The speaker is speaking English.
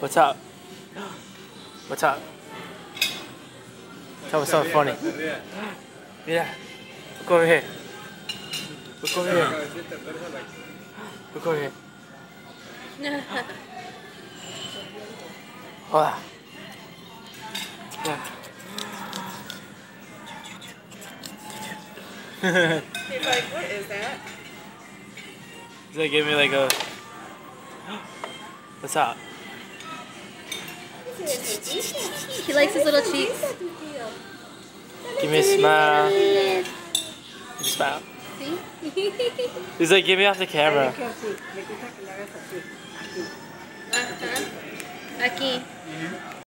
What's up? What's up? Tell me something funny. Yeah. Look over here. Look over here. Look over here. Hola. Yeah. He's like, what is that? He's like, give me like a. What's up? He likes his little cheeks. Give me a smile. Give a smile. See? He's like, give me off the camera. Aquí.